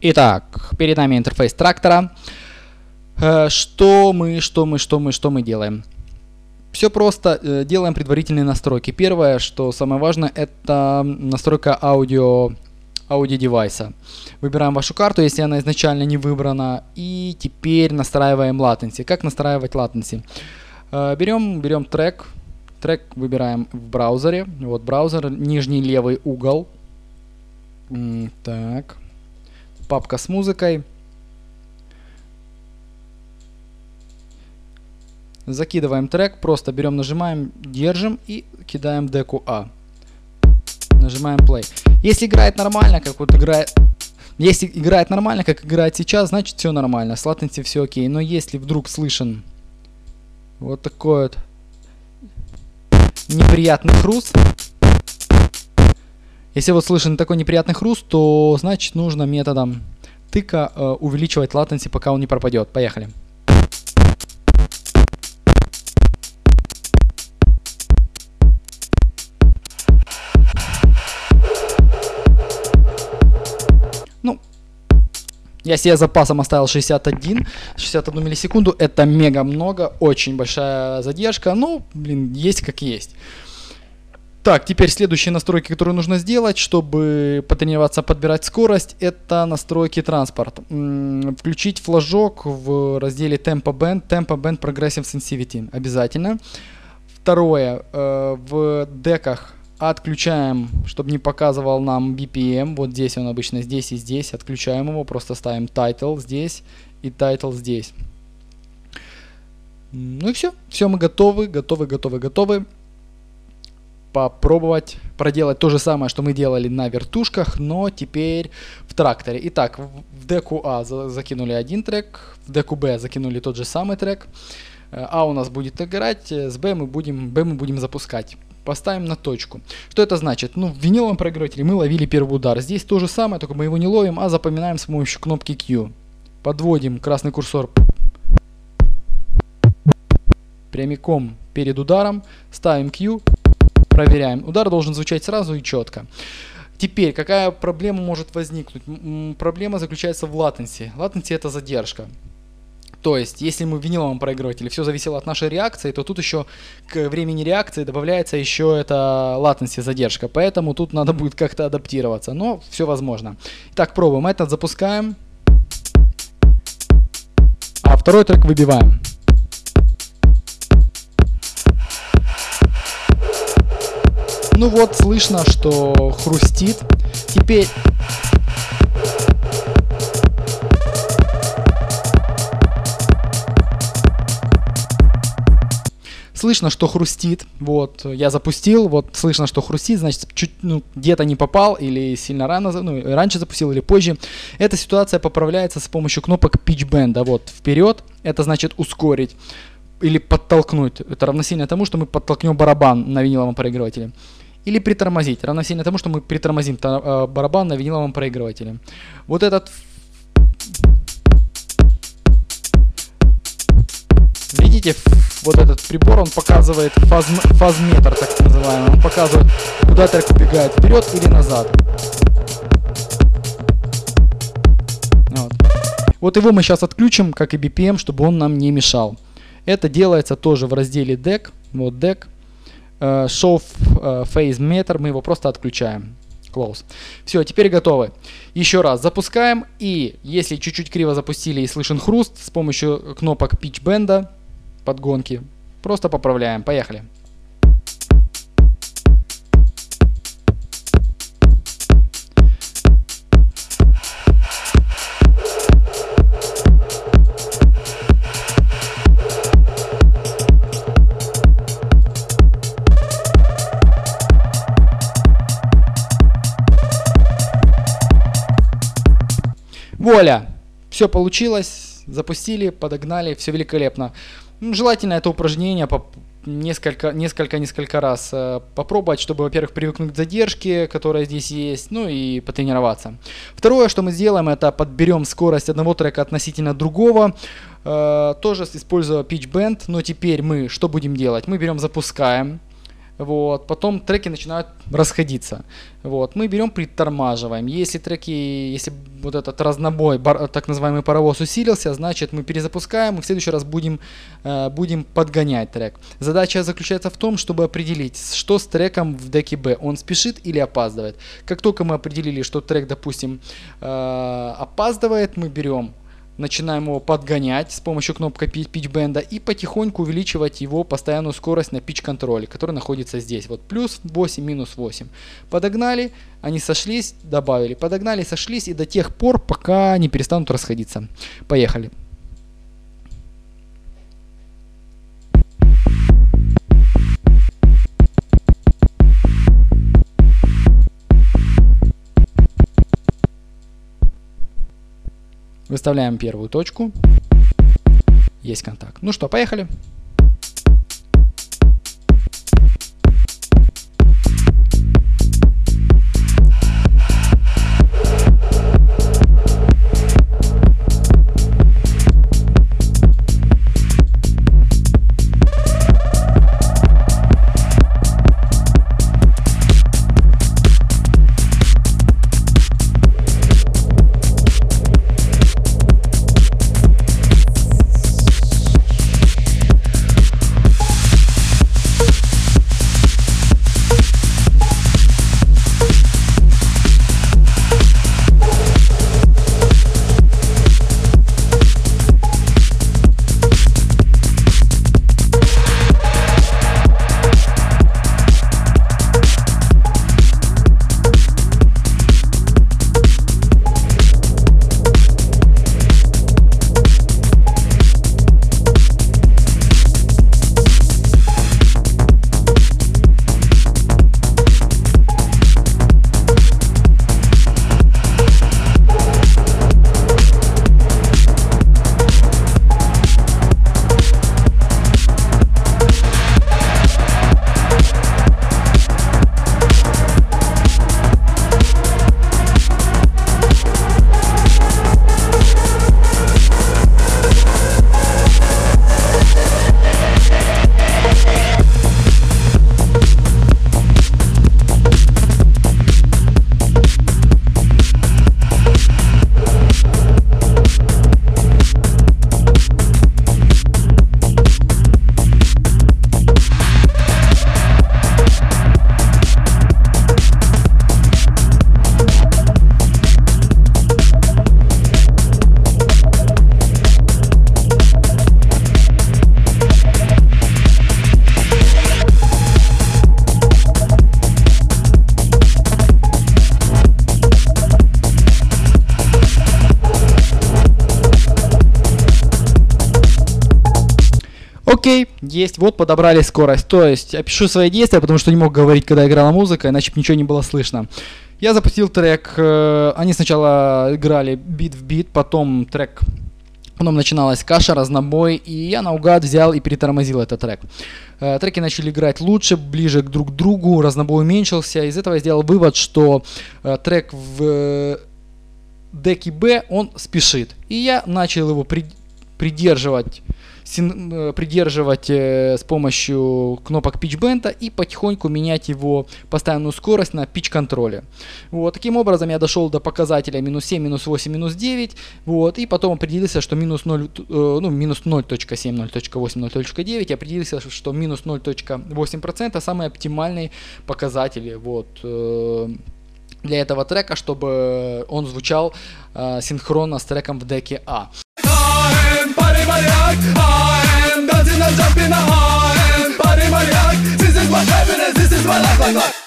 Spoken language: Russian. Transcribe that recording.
Итак, перед нами интерфейс трактора. Э, что мы, что мы, что мы, что мы делаем? Все просто, э, делаем предварительные настройки. Первое, что самое важное, это настройка аудио, аудиодевайса. Выбираем вашу карту, если она изначально не выбрана, и теперь настраиваем latency. Как настраивать latency? Э, берем, берем трек, трек выбираем в браузере, вот браузер, нижний левый угол. Так, папка с музыкой. Закидываем трек, просто берем, нажимаем, держим и кидаем деку А. Нажимаем play. Если играет нормально, как вот играет... Если играет нормально, как играет сейчас, значит все нормально. С latency все окей. Но если вдруг слышен вот такой вот неприятный хруст, если вот слышен такой неприятный хруст, то значит нужно методом тыка э, увеличивать latency, пока он не пропадет. Поехали. Я себе запасом оставил 61, 61 миллисекунду. Это мега много, очень большая задержка. Ну, блин, есть как есть. Так, теперь следующие настройки, которые нужно сделать, чтобы потренироваться подбирать скорость, это настройки транспорт. Включить флажок в разделе Tempo Band, Tempo Band Progressive Sensitivity обязательно. Второе, э, в деках Отключаем, чтобы не показывал нам BPM. Вот здесь он обычно здесь и здесь. Отключаем его, просто ставим title здесь и title здесь. Ну и все. Все, мы готовы, готовы, готовы, готовы. Попробовать проделать то же самое, что мы делали на вертушках, но теперь в тракторе. Итак, в деку А закинули один трек, в деку Б закинули тот же самый трек. Э, а у нас будет играть, с Б мы будем, Б мы будем запускать поставим на точку. Что это значит? Ну, в виниловом проигрывателе мы ловили первый удар. Здесь то же самое, только мы его не ловим, а запоминаем с помощью кнопки Q. Подводим красный курсор прямиком перед ударом, ставим Q, проверяем. Удар должен звучать сразу и четко. Теперь, какая проблема может возникнуть? Проблема заключается в латенси. Латенси это задержка. То есть, если мы в виниловом проигрывателе все зависело от нашей реакции, то тут еще к времени реакции добавляется еще это latency задержка. Поэтому тут надо будет как-то адаптироваться. Но все возможно. Итак, пробуем. Этот запускаем. А второй трек выбиваем. Ну вот, слышно, что хрустит. Теперь слышно, что хрустит, вот, я запустил, вот, слышно, что хрустит, значит, чуть, ну, где-то не попал, или сильно рано, ну, раньше запустил, или позже. Эта ситуация поправляется с помощью кнопок pitch bend, вот, вперед, это значит ускорить, или подтолкнуть, это равносильно тому, что мы подтолкнем барабан на виниловом проигрывателе. Или притормозить, равносильно тому, что мы притормозим э, барабан на виниловом проигрывателе. Вот этот видите, вот этот прибор, он показывает фаз, фазметр, так называемый. Он показывает, куда трек убегает, вперед или назад. Вот. вот его мы сейчас отключим, как и BPM, чтобы он нам не мешал. Это делается тоже в разделе Deck. Вот Deck. Show uh, Phase Meter. Мы его просто отключаем. Close. Все, теперь готовы. Еще раз запускаем. И если чуть-чуть криво запустили и слышен хруст, с помощью кнопок Pitch Bend подгонки. Просто поправляем. Поехали. Все получилось, запустили, подогнали, все великолепно. Ну, желательно это упражнение несколько, несколько, несколько раз э, попробовать, чтобы, во-первых, привыкнуть к задержке, которая здесь есть, ну и потренироваться. Второе, что мы сделаем, это подберем скорость одного трека относительно другого, э, тоже используя pitch bend, но теперь мы что будем делать? Мы берем, запускаем, вот, потом треки начинают расходиться. Вот, мы берем, притормаживаем. Если треки, если вот этот разнобой, бар, так называемый паровоз усилился, значит мы перезапускаем и в следующий раз будем, э, будем подгонять трек. Задача заключается в том, чтобы определить, что с треком в деке Б. Он спешит или опаздывает. Как только мы определили, что трек, допустим, э, опаздывает, мы берем начинаем его подгонять с помощью кнопки Bend и потихоньку увеличивать его постоянную скорость на pitch контроле, который находится здесь. Вот плюс 8, минус 8. Подогнали, они сошлись, добавили. Подогнали, сошлись и до тех пор, пока не перестанут расходиться. Поехали. Выставляем первую точку. Есть контакт. Ну что, поехали. Окей, есть, вот подобрали скорость. То есть, опишу свои действия, потому что не мог говорить, когда играла музыка, иначе ничего не было слышно. Я запустил трек, э, они сначала играли бит в бит, потом трек, потом начиналась каша, разнобой, и я наугад взял и перетормозил этот трек. Э, треки начали играть лучше, ближе друг к другу, разнобой уменьшился. Из этого я сделал вывод, что э, трек в деке Б, он спешит. И я начал его при, придерживать Э, придерживать э, с помощью кнопок pitch bend и потихоньку менять его постоянную скорость на pitch контроле. Вот, таким образом я дошел до показателя минус 7, минус 8, минус 9, вот, и потом определился, что минус 0, э, ну, минус 0.7, 0.8, 0.9, определился, что минус 0.8% самые оптимальные показатели, вот, для этого трека, чтобы он звучал э, синхронно с треком в деке А. jump in the high end, party my luck. This is my happiness, this is my life, life, life.